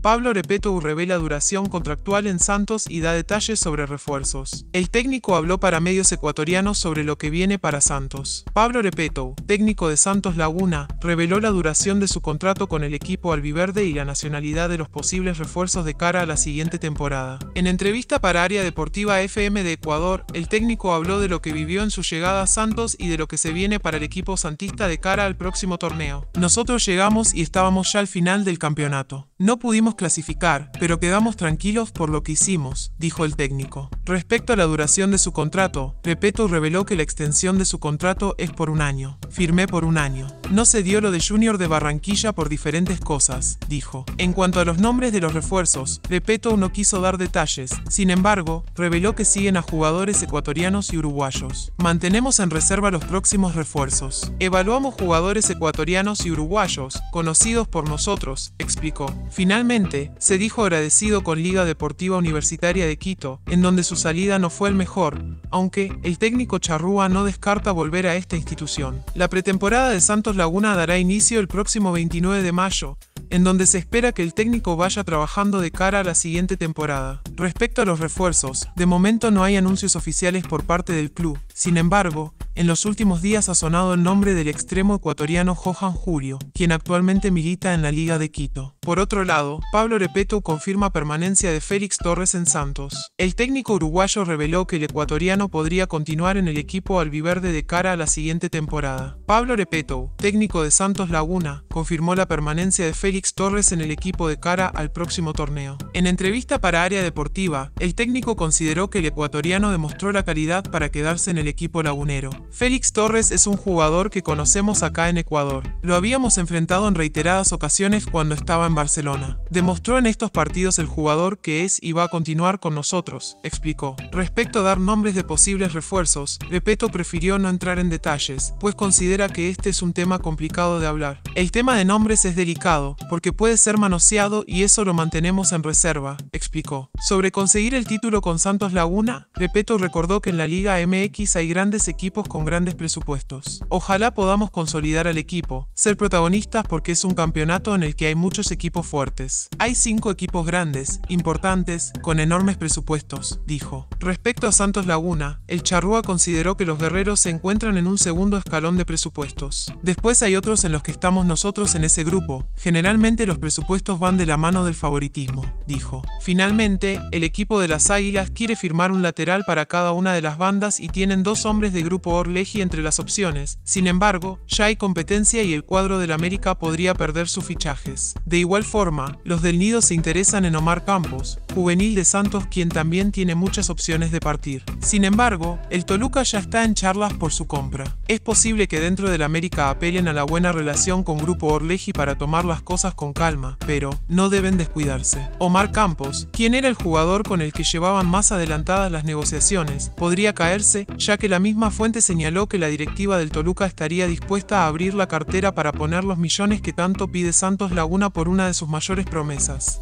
Pablo Repeto revela duración contractual en Santos y da detalles sobre refuerzos. El técnico habló para medios ecuatorianos sobre lo que viene para Santos. Pablo Repeto, técnico de Santos Laguna, reveló la duración de su contrato con el equipo albiverde y la nacionalidad de los posibles refuerzos de cara a la siguiente temporada. En entrevista para Área Deportiva FM de Ecuador, el técnico habló de lo que vivió en su llegada a Santos y de lo que se viene para el equipo santista de cara al próximo torneo. Nosotros llegamos y estábamos ya al final del campeonato. No pudimos clasificar, pero quedamos tranquilos por lo que hicimos, dijo el técnico. Respecto a la duración de su contrato, Repeto reveló que la extensión de su contrato es por un año. Firmé por un año. No se dio lo de Junior de Barranquilla por diferentes cosas, dijo. En cuanto a los nombres de los refuerzos, Repeto no quiso dar detalles, sin embargo, reveló que siguen a jugadores ecuatorianos y uruguayos. Mantenemos en reserva los próximos refuerzos. Evaluamos jugadores ecuatorianos y uruguayos, conocidos por nosotros, explicó. Finalmente, se dijo agradecido con Liga Deportiva Universitaria de Quito, en donde su salida no fue el mejor, aunque el técnico Charrúa no descarta volver a esta institución. La pretemporada de Santos Laguna dará inicio el próximo 29 de mayo, en donde se espera que el técnico vaya trabajando de cara a la siguiente temporada. Respecto a los refuerzos, de momento no hay anuncios oficiales por parte del club. Sin embargo, en los últimos días ha sonado el nombre del extremo ecuatoriano Johan Julio, quien actualmente milita en la Liga de Quito. Por otro lado, Pablo Repeto confirma permanencia de Félix Torres en Santos. El técnico uruguayo reveló que el ecuatoriano podría continuar en el equipo albiverde de cara a la siguiente temporada. Pablo Repeto, técnico de Santos Laguna, confirmó la permanencia de Félix Torres en el equipo de cara al próximo torneo. En entrevista para Área Deportiva, el técnico consideró que el ecuatoriano demostró la calidad para quedarse en el equipo lagunero. Félix Torres es un jugador que conocemos acá en Ecuador. Lo habíamos enfrentado en reiteradas ocasiones cuando estaba en Barcelona. Demostró en estos partidos el jugador que es y va a continuar con nosotros, explicó. Respecto a dar nombres de posibles refuerzos, Repeto prefirió no entrar en detalles, pues considera que este es un tema complicado de hablar. El tema de nombres es delicado, porque puede ser manoseado y eso lo mantenemos en reserva, explicó. Sobre conseguir el título con Santos Laguna, Repeto recordó que en la Liga MX hay grandes equipos con grandes presupuestos. Ojalá podamos consolidar al equipo, ser protagonistas porque es un campeonato en el que hay muchos equipos fuertes. Hay cinco equipos grandes, importantes, con enormes presupuestos, dijo. Respecto a Santos Laguna, el Charrúa consideró que los guerreros se encuentran en un segundo escalón de presupuestos. Después hay otros en los que estamos nosotros en ese grupo. Generalmente los presupuestos van de la mano del favoritismo, dijo. Finalmente, el equipo de las Águilas quiere firmar un lateral para cada una de las bandas y tienen dos hombres de grupo Orleji entre las opciones. Sin embargo, ya hay competencia y el cuadro del América podría perder sus fichajes. De igual forma, los del Nido se interesan en Omar Campos, juvenil de Santos quien también tiene muchas opciones de partir. Sin embargo, el Toluca ya está en charlas por su compra. Es posible que dentro del América apelen a la buena relación con Grupo Orleji para tomar las cosas con calma, pero no deben descuidarse. Omar Campos, quien era el jugador con el que llevaban más adelantadas las negociaciones, podría caerse, ya que la misma fuente señaló que la directiva del Toluca estaría dispuesta a abrir la cartera para poner los millones que tanto pide Santos Laguna por una de sus mayores promesas.